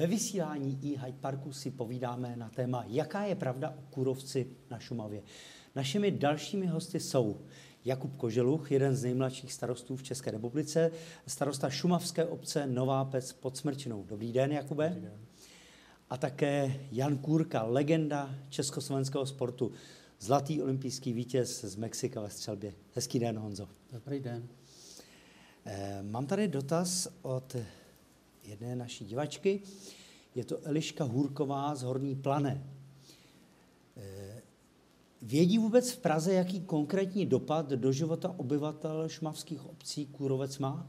Ve vysílání i Hyde Parku si povídáme na téma, jaká je pravda o kůrovci na Šumavě. Našimi dalšími hosty jsou Jakub Koželuch, jeden z nejmladších starostů v České republice, starosta šumavské obce Nová Pec pod Smrčinou. Dobrý den, Jakube. Dobrý den. A také Jan Kůrka, legenda československého sportu, zlatý olympijský vítěz z Mexika ve střelbě. Hezký den, Honzo. Dobrý den. Eh, mám tady dotaz od jedné naší divačky. Je to Eliška Hůrková z Horní Plané. Eh, vědí vůbec v Praze, jaký konkrétní dopad do života obyvatel šmavských obcí Kůrovec má?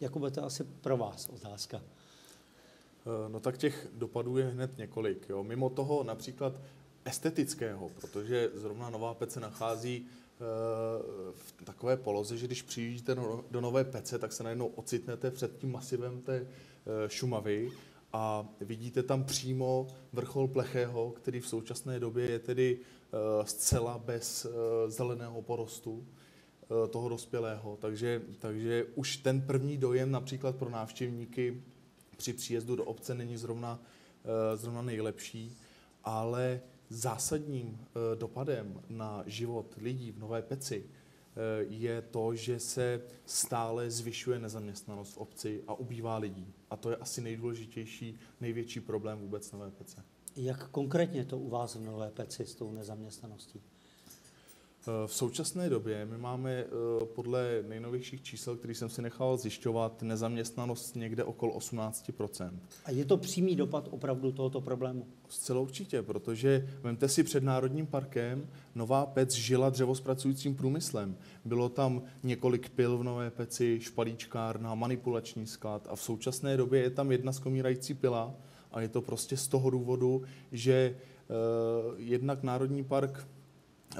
Jakube, to asi pro vás otázka. Eh, no tak těch dopadů je hned několik. Jo. Mimo toho například estetického, protože zrovna Nová Pec se nachází eh, v takové poloze, že když přijíždíte do Nové Pece, tak se najednou ocitnete před tím masivem té Šumavy a vidíte tam přímo vrchol Plechého, který v současné době je tedy eh, zcela bez eh, zeleného porostu toho dospělého. Takže, takže už ten první dojem například pro návštěvníky při příjezdu do obce není zrovna, zrovna nejlepší, ale zásadním dopadem na život lidí v Nové Peci Eh, je to, že se stále zvyšuje nezaměstnanost v obci a ubývá lidí. A to je asi nejdůležitější, největší problém vůbec Nové Pece. Jak konkrétně to u vás v Nové Peci s tou nezaměstnaností? Eh, v současné době my máme eh, podle nejnovějších čísel, který jsem si nechal zjišťovat, nezaměstnanost někde okolo 18% A je to přímý dopad opravdu tohoto problému? Zcela určitě, protože vemte si před Národním parkem, Nová Pec žila dřevospracujícím průmyslem. Bylo tam několik pil v Nové Peci, špalíčkárna, manipulační sklad a v současné době je tam jedna skomírající pila a je to prostě z toho důvodu, že uh, jednak Národní park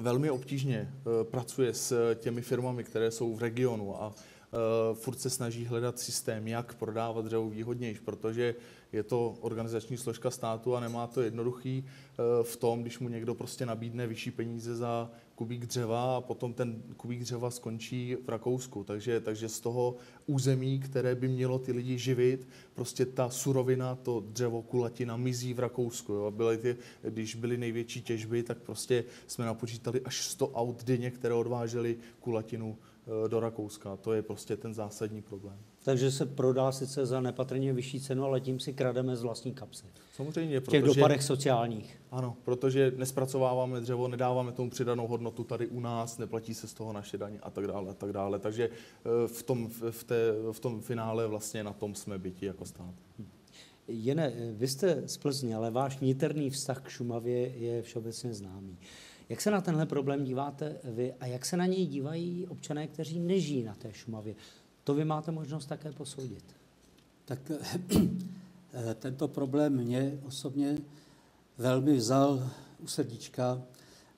velmi obtížně eh, pracuje s těmi firmami, které jsou v regionu a eh, furt se snaží hledat systém, jak prodávat dřevo výhodnější, protože je to organizační složka státu a nemá to jednoduchý eh, v tom, když mu někdo prostě nabídne vyšší peníze za kubík dřeva a potom ten kubík dřeva skončí v Rakousku. Takže, takže z toho území, které by mělo ty lidi živit, prostě ta surovina, to dřevo, kulatina mizí v Rakousku. Jo. Byly ty, když byly největší těžby, tak prostě jsme napočítali až 100 aut denně, které odvážely kulatinu eh, do Rakouska. To je prostě ten zásadní problém takže se prodá sice za nepatrně vyšší cenu, ale tím si krademe z vlastní kapsy. Samozřejmě, protože, v těch dopadech sociálních. Ano, protože nespracováváme dřevo, nedáváme tomu přidanou hodnotu tady u nás, neplatí se z toho naše daně a tak dále, a tak dále. Takže eh, v tom, v, té, v tom finále vlastně na tom jsme byti jako stát. Jene, vy jste z Plzně, ale váš niterný vztah k Šumavě je všeobecně známý. Jak se na tenhle problém díváte vy a jak se na něj dívají občané, kteří nežijí na té Šumavě? To vy máte možnost také posoudit. Tak eh, tento problém mě osobně velmi vzal u srdíčka,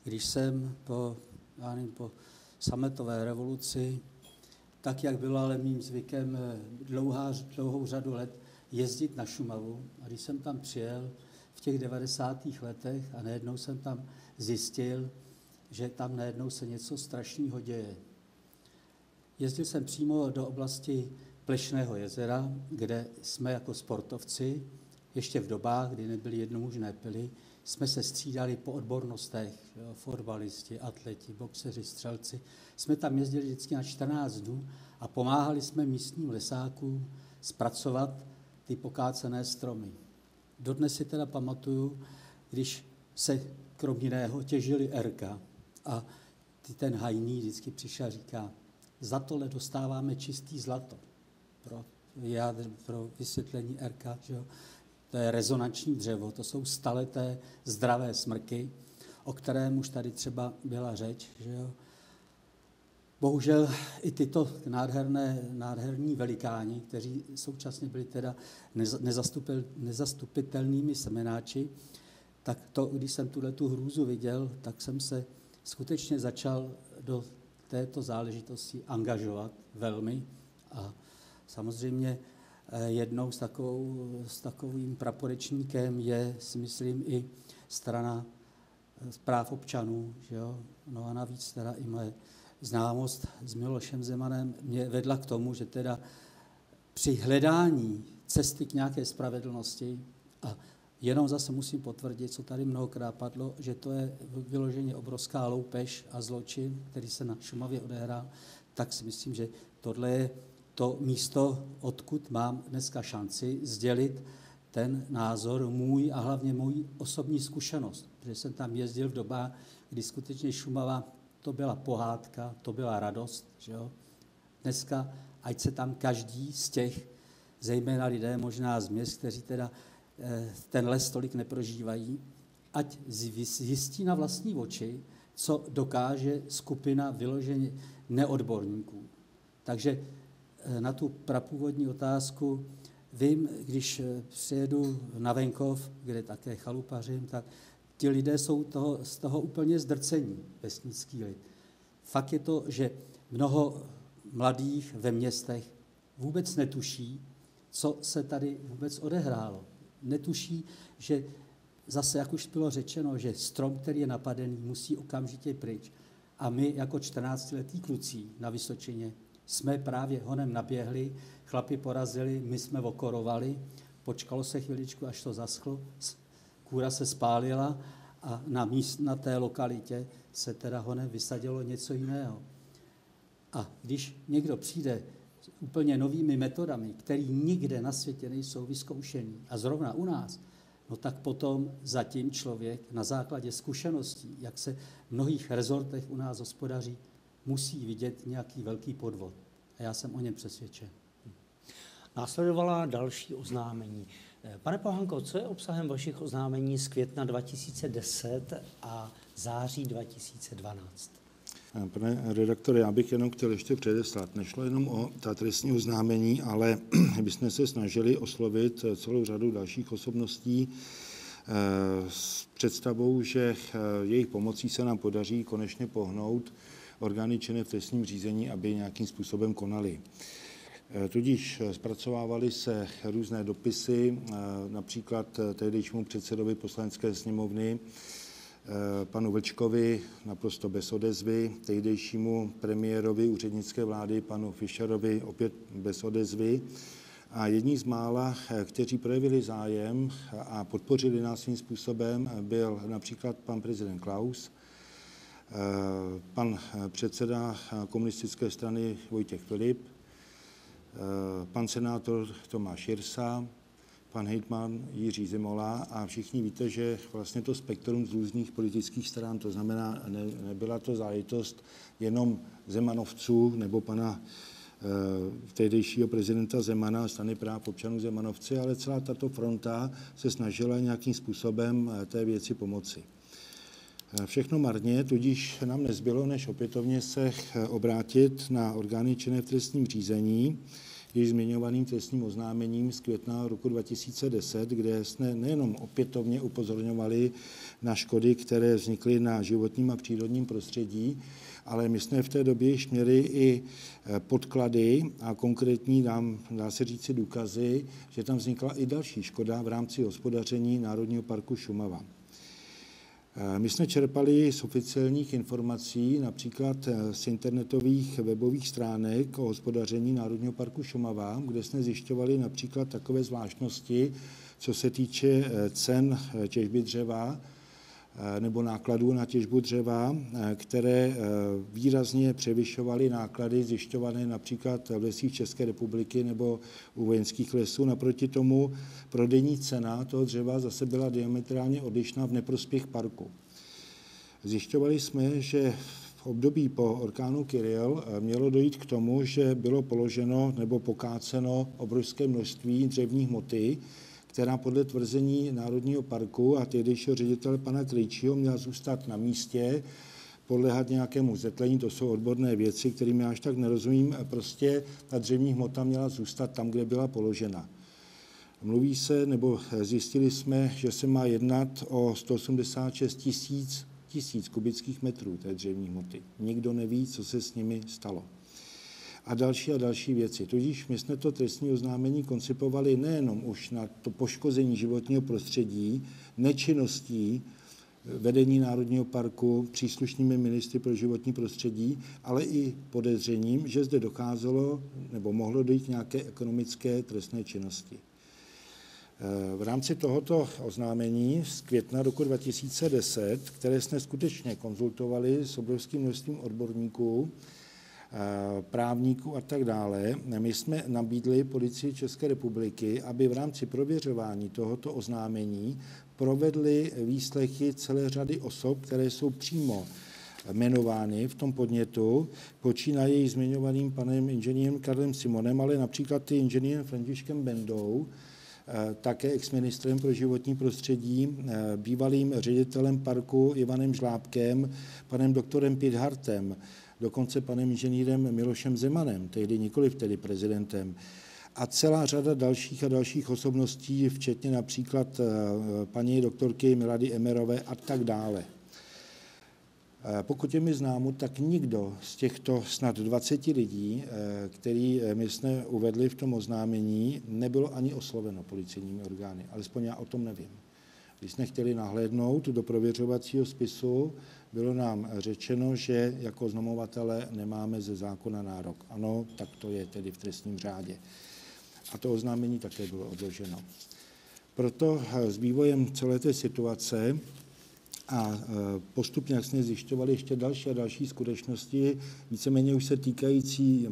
když jsem po, já nevím, po sametové revoluci, tak jak bylo ale mým zvykem eh, dlouhá, dlouhou řadu let jezdit na Šumavu. A když jsem tam přijel v těch 90. letech a najednou jsem tam zjistil, že tam najednou se něco strašného děje. Jezdil jsem přímo do oblasti Plešného jezera, kde jsme jako sportovci, ještě v dobách, kdy nebyly jednomužné pily, jsme se střídali po odbornostech, fotbalisti, atleti, boxeři, střelci. Jsme tam jezdili vždycky na 14 dnů a pomáhali jsme místním lesákům zpracovat ty pokácené stromy. Dodnes si teda pamatuju, když se krom jiného těžili erka a ten hajný vždycky přišel a říká, za tohle dostáváme čistý zlato pro, jádr, pro vysvětlení RK. Že jo? To je rezonanční dřevo, to jsou staleté zdravé smrky, o kterém už tady třeba byla řeč. Že jo? Bohužel i tyto nádherné, nádherní velikáni, kteří současně byli teda nezastupitelnými semenáči, tak to, když jsem tuhle tu hrůzu viděl, tak jsem se skutečně začal do této záležitosti angažovat velmi a samozřejmě eh, jednou s, takovou, s takovým praporečníkem je, si myslím, i strana eh, práv občanů. Že jo? No a navíc teda i moje známost s Milošem Zemanem mě vedla k tomu, že teda při hledání cesty k nějaké spravedlnosti A jenom zase musím potvrdit, co tady mnohokrát padlo, že to je vyloženě obrovská loupež a zločin, který se na Šumavě odehrál, tak si myslím, že tohle je to místo, odkud mám dneska šanci sdělit ten názor můj a hlavně můj osobní zkušenost, protože jsem tam jezdil v dobách, kdy skutečně Šumava to byla pohádka, to byla radost. Že jo? Dneska, ať se tam každý z těch, zejména lidé možná z měst, kteří teda ten les tolik neprožívají, ať zjistí na vlastní oči, co dokáže skupina vyloženě neodborníků. Takže eh, na tu prapůvodní otázku vím, když eh, přijedu na venkov, kde také chalupařím, tak ti lidé jsou toho, z toho úplně zdrcení, vesnický lid. Fakt je to, že mnoho mladých ve městech vůbec netuší, co se tady vůbec odehrálo. Netuší, že zase, jak už bylo řečeno, že strom, který je napadený, musí okamžitě pryč. A my jako 14-letí kluci na Vysočině jsme právě honem naběhli, chlapi porazili, my jsme okorovali, počkalo se chviličku, až to zaschlo, kůra se spálila a na, míst, na té lokalitě se teda honem vysadilo něco jiného. A když někdo přijde úplně novými metodami, které nikde na světě nejsou vyzkoušený, a zrovna u nás, no tak potom zatím člověk na základě zkušeností, jak se v mnohých rezortech u nás hospodaří, musí vidět nějaký velký podvod. A já jsem o něm přesvědčen. Následovala další oznámení. Pane Pohanko, co je obsahem vašich oznámení z května 2010 a září 2012? Pane redaktore, já bych jenom chtěl ještě předeslat. Nešlo jenom o ta trestní oznámení, ale my jsme se snažili oslovit celou řadu dalších osobností eh, s představou, že eh, jejich pomocí se nám podaří konečně pohnout orgány činné v trestním řízení, aby nějakým způsobem konali. Eh, tudíž zpracovávaly se různé dopisy, například tehdejšímu předsedovi poslanecké sněmovny, Eh, panu Vlčkovi naprosto bez odezvy, tehdejšímu premiérovi úřednické vlády, panu Fischerovi opět bez odezvy. A jední z mála, eh, kteří projevili zájem a podpořili nás svým způsobem, byl například pan prezident Klaus, eh, pan předseda komunistické strany Vojtěch Filip, pan senátor Tomáš Jirsa, pan hejtman Jiří Zimola a všichni víte, že vlastně to spektrum z různých politických stran, to znamená, ne, nebyla to záležitost jenom Zemanovců nebo pana e, tehdejšího prezidenta Zemana, strany práv občanů Zemanovci, ale celá tato fronta se snažila nějakým způsobem eh, té věci pomoci. Eh, všechno marně, tudíž nám nezbylo, než opětovně se obrátit na orgány činné v trestním řízení, již zmiňovaným trestním oznámením z května roku 2010, kde jsme nejenom opětovně upozorňovali na škody, které vznikly na životním a přírodním prostředí, ale my jsme v té době již měli i eh, podklady a konkrétní, dám, dá se říci, důkazy, že tam vznikla i další škoda v rámci hospodaření Národního parku Šumava. Eh, my jsme čerpali z oficiálních informací, například eh, z internetových webových stránek o hospodaření Národního parku Šumava, kde jsme zjišťovali například takové zvláštnosti, co se týče eh, cen těžby dřeva, nebo nákladů na těžbu dřeva, eh, které eh, výrazně převyšovaly náklady zjišťované například v lesích České republiky nebo u vojenských lesů. Naproti tomu prodejní cena toho dřeva zase byla diametrálně odlišná v neprospěch parku. Zjišťovali jsme, že v období po orkánu Kyriel mělo dojít k tomu, že bylo položeno nebo pokáceno obrovské množství dřevních hmoty, která podle tvrzení Národního parku a tehdejšího ředitele pana Krejčího měla zůstat na místě, podléhat nějakému zetlení, to jsou odborné věci, kterým já až tak nerozumím, prostě ta dřevní hmota měla zůstat tam, kde byla položena. Mluví se, nebo zjistili jsme, že se má jednat o 186 tisíc, tisíc kubických metrů té dřevní hmoty. Nikdo neví, co se s nimi stalo a další a další věci. Tudíž my jsme to trestní oznámení koncipovali nejenom už na to poškození životního prostředí, nečinností vedení Národního parku příslušnými ministry pro životní prostředí, ale i podezřením, že zde docházelo nebo mohlo dojít nějaké ekonomické trestné činnosti. V rámci tohoto oznámení z května roku 2010, které jsme skutečně konzultovali s obrovským množstvím odborníků, právníků a tak dále, my jsme nabídli policii České republiky, aby v rámci prověřování tohoto oznámení provedli výslechy celé řady osob, které jsou přímo jmenovány v tom podnětu, počínaje zmiňovaným panem inženýrem Karlem Simonem, ale například i inženýrem Františkem Bendou, eh, také exministrem pro životní prostředí, eh, bývalým ředitelem parku Ivanem Žlábkem, panem doktorem Pidhartem, dokonce panem inženýrem Milošem Zemanem, tehdy nikoli tedy prezidentem, a celá řada dalších a dalších osobností, včetně například eh, paní doktorky Milady Emerové a tak dále. Eh, pokud je mi známo, tak nikdo z těchto snad 20 lidí, eh, který my jsme uvedli v tom oznámení, nebylo ani osloveno policijními orgány. Alespoň já o tom nevím. Když jsme chtěli nahlédnout do prověřovacího spisu, bylo nám řečeno, že jako oznamovatele nemáme ze zákona nárok. Ano, tak to je tedy v trestním řádě. A to oznámení také bylo odloženo. Proto s vývojem celé té situace a e, postupně, jsme zjišťovali ještě další a další skutečnosti, víceméně už se týkající e,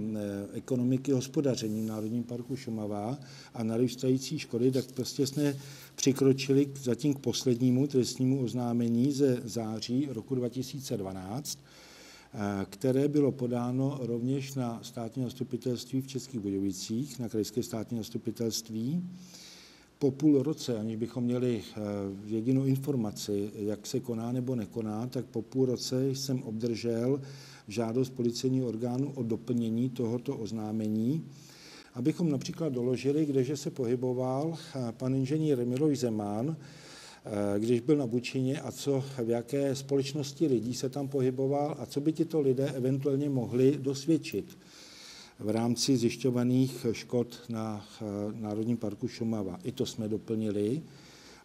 ekonomiky hospodaření v Národním parku Šumava a narůstající škody, tak prostě jsme přikročili zatím k poslednímu trestnímu oznámení ze září roku 2012, e, které bylo podáno rovněž na státní zastupitelství v Českých Budovicích, na krajské státní zastupitelství po půl roce, aniž bychom měli eh, jedinou informaci, jak se koná nebo nekoná, tak po půl roce jsem obdržel žádost policejního orgánu o doplnění tohoto oznámení, abychom například doložili, kdeže se pohyboval eh, pan inženýr Miloš Zeman, eh, když byl na Bučině a co, v jaké společnosti lidí se tam pohyboval a co by tito lidé eventuálně mohli dosvědčit v rámci zjišťovaných škod na eh, Národním parku Šumava. I to jsme doplnili.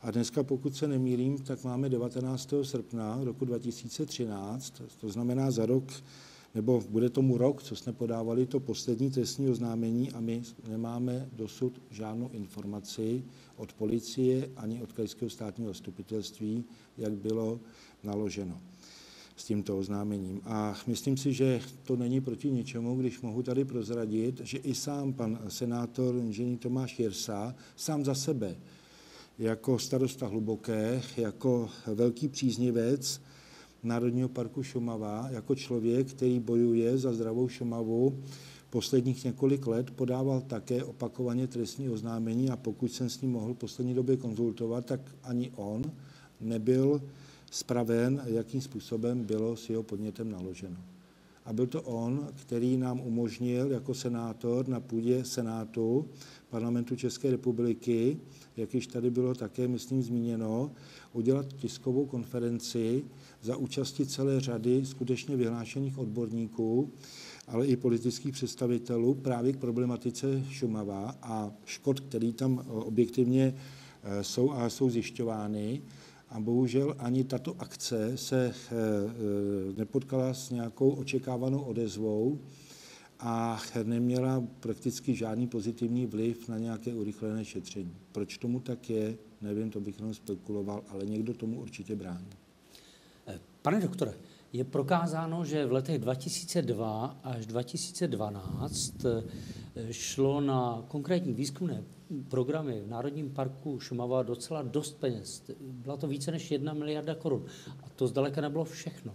A dneska, pokud se nemýlím, tak máme 19. srpna roku 2013, to znamená za rok, nebo bude tomu rok, co jsme podávali to poslední trestní oznámení a my nemáme dosud žádnou informaci od policie ani od krajského státního zastupitelství, jak bylo naloženo s tímto oznámením. A myslím si, že to není proti ničemu, když mohu tady prozradit, že i sám pan senátor inženýr Tomáš Jirsa, sám za sebe, jako starosta Hluboké, jako velký příznivec Národního parku Šumava, jako člověk, který bojuje za zdravou Šumavu, posledních několik let podával také opakovaně trestní oznámení a pokud jsem s ním mohl v poslední době konzultovat, tak ani on nebyl spraven, jakým způsobem bylo s jeho podnětem naloženo. A byl to on, který nám umožnil jako senátor na půdě Senátu parlamentu České republiky, jak již tady bylo také, myslím, zmíněno, udělat tiskovou konferenci za účasti celé řady skutečně vyhlášených odborníků, ale i politických představitelů právě k problematice Šumava a škod, který tam objektivně eh, jsou a jsou zjišťovány. A bohužel ani tato akce se eh, eh, nepotkala s nějakou očekávanou odezvou a neměla prakticky žádný pozitivní vliv na nějaké urychlené šetření. Proč tomu tak je, nevím, to bych jenom spekuloval, ale někdo tomu určitě brání. Eh, pane doktore, je prokázáno, že v letech 2002 až 2012 šlo na konkrétní výzkumné programy v Národním parku Šumava docela dost peněz. Byla to více než jedna miliarda korun. A to zdaleka nebylo všechno.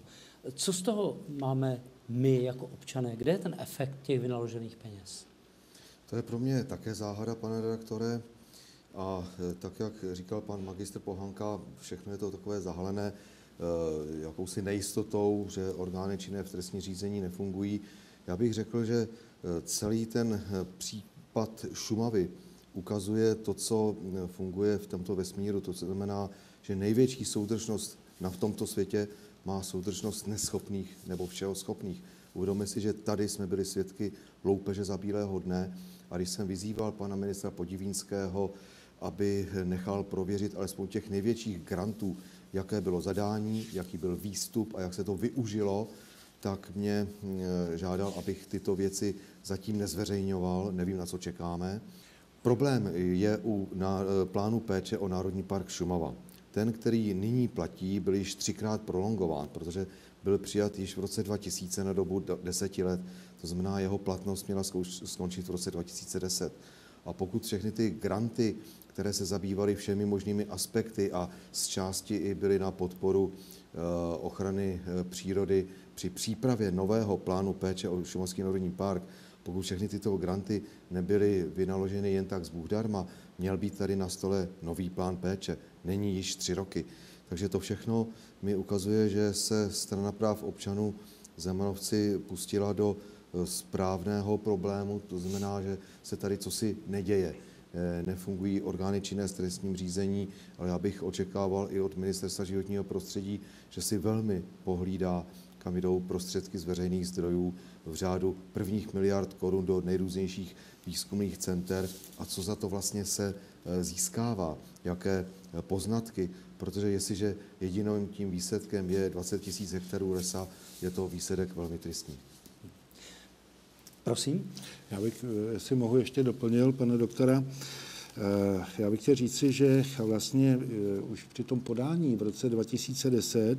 Co z toho máme my jako občané? Kde je ten efekt těch vynaložených peněz? To je pro mě také záhada, pane redaktore. A e, tak, jak říkal pan magistr Pohanka, všechno je to takové zahalené e, jakousi nejistotou, že orgány činné v trestní řízení nefungují. Já bych řekl, že e, celý ten případ Šumavy ukazuje to, co eh, funguje v tomto vesmíru. To znamená, že největší soudržnost na v tomto světě má soudržnost neschopných nebo všeho schopných. Uvědomme si, že tady jsme byli svědky loupeže za bílého dne a když jsem vyzýval pana ministra Podivínského, aby nechal prověřit alespoň těch největších grantů, jaké bylo zadání, jaký byl výstup a jak se to využilo, tak mě eh, žádal, abych tyto věci zatím nezveřejňoval, nevím, na co čekáme Problém je u plánu péče o Národní park Šumava. Ten, který nyní platí, byl již třikrát prolongován, protože byl přijat již v roce 2000 na dobu deseti let. To znamená, jeho platnost měla skončit v roce 2010. A pokud všechny ty granty, které se zabývaly všemi možnými aspekty a z části i byly na podporu eh, ochrany eh, přírody při přípravě nového plánu péče o Šumavský národní park, pokud všechny tyto granty nebyly vynaloženy jen tak z Bůh darma, měl být tady na stole nový plán péče. Není již tři roky. Takže to všechno mi ukazuje, že se strana práv občanů Zemanovci pustila do eh, správného problému, to znamená, že se tady cosi neděje. Eh, nefungují orgány činné s trestním řízení, ale já bych očekával i od Ministerstva životního prostředí, že si velmi pohlídá, kam jdou prostředky z veřejných zdrojů v řádu prvních miliard korun do nejrůznějších výzkumných center a co za to vlastně se eh, získává, jaké poznatky, protože jestliže jediným tím výsledkem je 20 000 hektarů lesa, je to výsledek velmi tristní. Prosím. Já bych, eh, jestli mohu ještě doplnil, pane doktora, eh, já bych chtěl říci, že vlastně eh, už při tom podání v roce 2010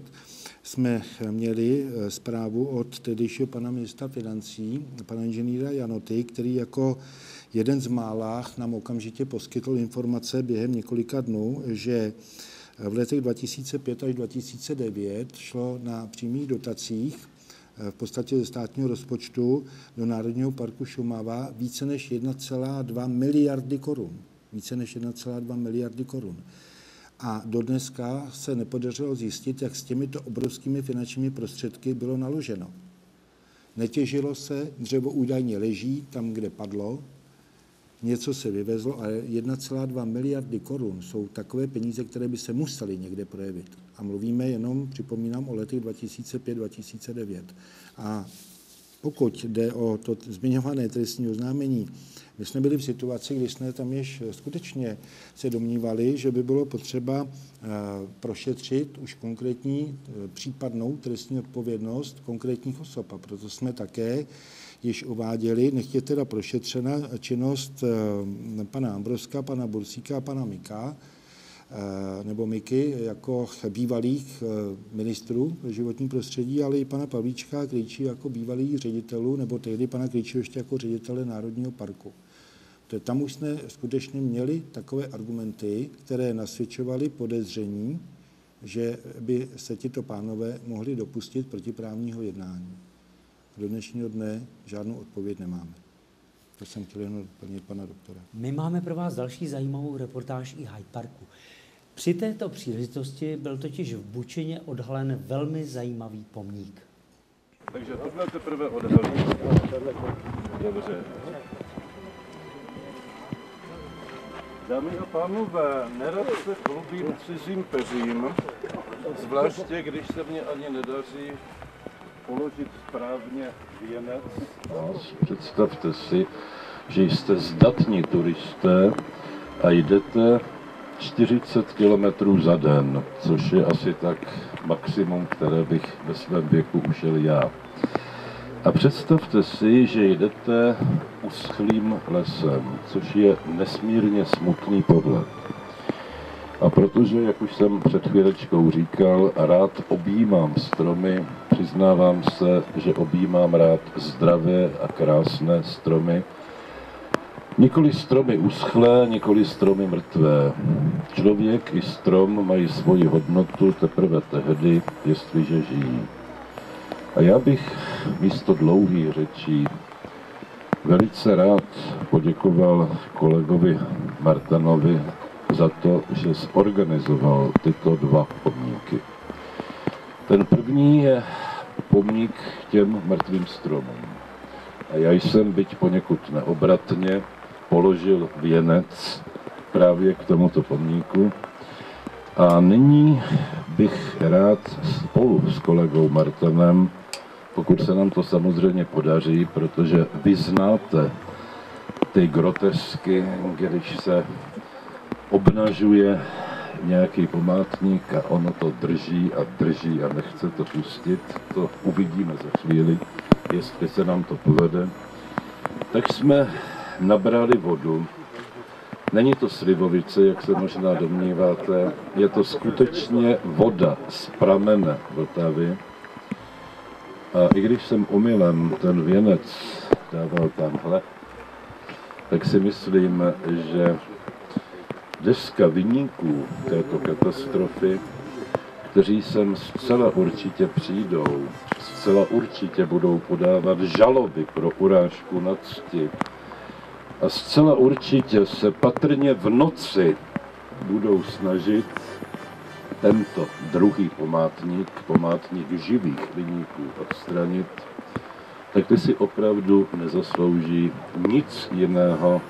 jsme měli zprávu od tehdejšího pana ministra financí, pana inženýra Janoty, který jako jeden z málách nám okamžitě poskytl informace během několika dnů, že v letech 2005 až 2009 šlo na přímých dotacích v podstatě ze státního rozpočtu do Národního parku Šumava více než 1,2 miliardy korun. Více než 1,2 miliardy korun. A dodneska se nepodařilo zjistit, jak s těmito obrovskými finančními prostředky bylo naloženo. Netěžilo se, dřevo údajně leží tam, kde padlo, něco se vyvezlo a 1,2 miliardy korun jsou takové peníze, které by se musely někde projevit. A mluvíme jenom, připomínám, o letech 2005-2009. A pokud jde o to zmiňované trestní oznámení, my jsme byli v situaci, kdy jsme tam již skutečně se domnívali, že by bylo potřeba eh, prošetřit už konkrétní eh, případnou trestní odpovědnost konkrétních osob. A proto jsme také již uváděli, nech je teda prošetřena činnost eh, pana Ambroska, pana Bursíka a pana Mika, eh, nebo Miky jako bývalých eh, ministrů životní prostředí, ale i pana Pavlíčka a jako bývalých ředitelů, nebo tehdy pana Krejčí ještě jako ředitele Národního parku. To tam už jsme skutečně měli takové argumenty, které nasvědčovaly podezření, že by se tito pánové mohli dopustit protiprávního jednání do dnešního dne žádnou odpověď nemáme. To jsem chtěl jen doplnit pana doktora. My máme pro vás další zajímavou reportáž i Hyde Parku. Při této příležitosti byl totiž v Bučině odhalen velmi zajímavý pomník. Takže tohle teprve odhalí. Dobře. Dámy a pánové, nerad se chlubím cizím peřím, zvláště když se mě ani nedaří položit správně věnec. Představte si, že jste zdatní turisté a jdete 40 kilometrů za den, což je asi tak maximum, které bych ve svém věku ušel já. A představte si, že jdete uschlým lesem, což je nesmírně smutný pohled. A protože, jak už jsem před chvílečkou říkal, rád objímám stromy, přiznávám se, že objímám rád zdravé a krásné stromy, Nikoli stromy uschlé, nikoli stromy mrtvé. Člověk i strom mají svoji hodnotu teprve tehdy, jestliže žijí. A já bych místo dlouhých řečí velice rád poděkoval kolegovi Martanovi za to, že zorganizoval tyto dva pomníky. Ten první je pomník těm mrtvým stromům. A já jsem, byť poněkud neobratně, položil věnec právě k tomuto pomníku. A nyní bych rád spolu s kolegou Martanem, pokud se nám to samozřejmě podaří, protože vy znáte ty grotesky, když se obnažuje nějaký památník a ono to drží a drží a nechce to pustit, to uvidíme za chvíli, jestli se nám to povede, tak jsme nabrali vodu. Není to slivovice, jak se možná domníváte, je to skutečně voda z pramene Vltavy. A i když jsem omylem ten věnec dával tamhle, tak si myslím, že deska vyníků této katastrofy, kteří sem zcela určitě přijdou, zcela určitě budou podávat žaloby pro urážku na cti a zcela určitě se patrně v noci budou snažit tento druhý památník, památník živých vyníků odstranit, tak ty si opravdu nezaslouží nic jiného,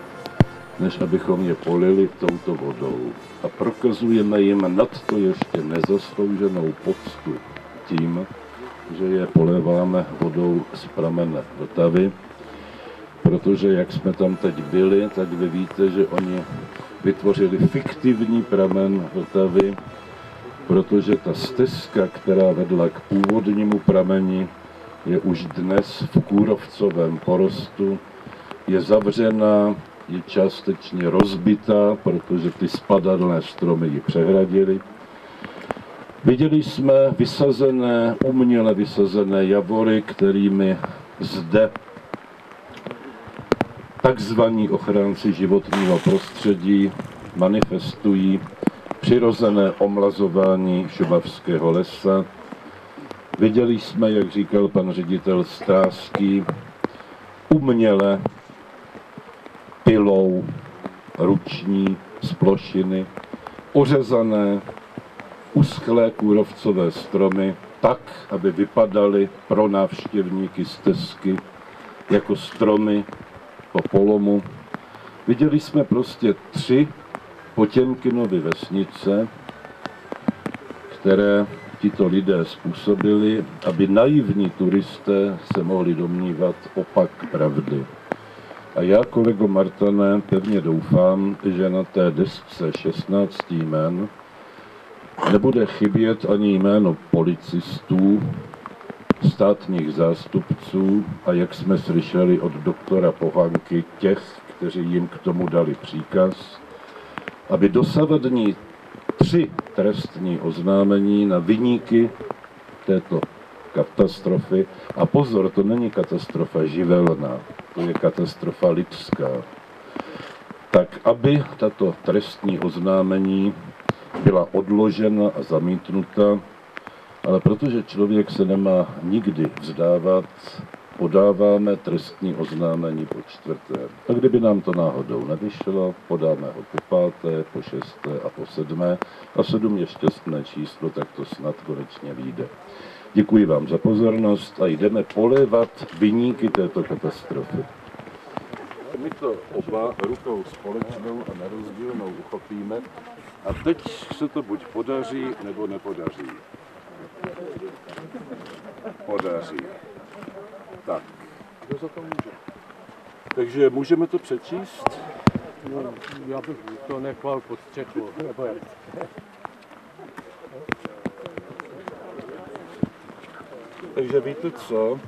než abychom je polili touto vodou. A prokazujeme jim nad to ještě nezaslouženou poctu tím, že je poléváme vodou z pramene Vltavy, protože jak jsme tam teď byli, tak vy víte, že oni vytvořili fiktivní pramen Vltavy, protože ta stezka, která vedla k původnímu prameni, je už dnes v kůrovcovém porostu, je zavřená, je částečně rozbitá, protože ty spadadlné stromy ji přehradily. Viděli jsme vysazené, uměle vysazené javory, kterými zde takzvaní ochránci životního prostředí manifestují přirozené omlazování šumavského lesa. Viděli jsme, jak říkal pan ředitel Stráský, uměle pilou ruční z plošiny, ořezané uschlé kůrovcové stromy tak, aby vypadaly pro návštěvníky stezky jako stromy po polomu. Viděli jsme prostě tři Potěmkinovy vesnice, které tito lidé způsobili, aby naivní turisté se mohli domnívat opak pravdy. A já, kolego Martané, pevně doufám, že na té desce 16 jmen nebude chybět ani jméno policistů, státních zástupců a jak jsme slyšeli od doktora Pohanky, těch, kteří jim k tomu dali příkaz, aby dosavadní tři trestní oznámení na vyníky této katastrofy, a pozor, to není katastrofa živelná, to je katastrofa lidská, tak aby tato trestní oznámení byla odložena a zamítnuta, ale protože člověk se nemá nikdy vzdávat, podáváme trestní oznámení po čtvrté. A kdyby nám to náhodou nevyšlo, podáme ho po páté, po šesté a po sedmé. A sedm je šťastné číslo, tak to snad konečně vyjde. Děkuji vám za pozornost a jdeme polévat vyníky této katastrofy. My to oba rukou společnou a nerozdílnou uchopíme a teď se to buď podaří, nebo nepodaří. Podaří. Tak. Kdo za to může? Takže můžeme to přečíst? No, já bych to nechval pod střechu, nebo jak? Takže víte co?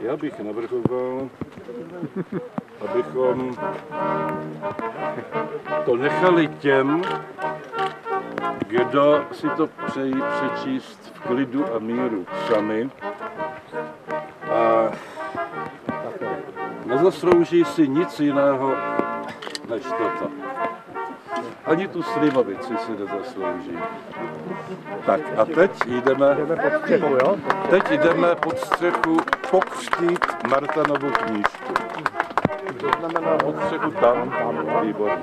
Já bych navrhoval, abychom to nechali těm, kdo si to přejí přečíst v klidu a míru sami. Nezaslouží si nic jiného než toto. Ani tu slivovici si nezaslouží. Tak a teď jdeme, Jdeme pod střechu, jo? teď jdeme pod střechu pokřtít Martanovu knížku. To znamená pod střechu tam, výborně.